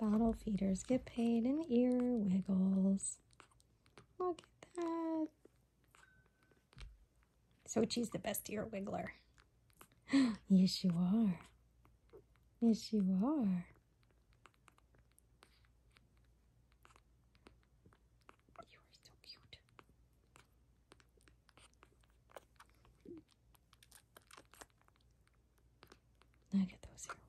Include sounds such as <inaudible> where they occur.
Bottle feeders get paid in ear wiggles. Look at that. Soichi's the best ear wiggler. <gasps> yes, you are. Yes, you are. You are so cute. Look at those ears.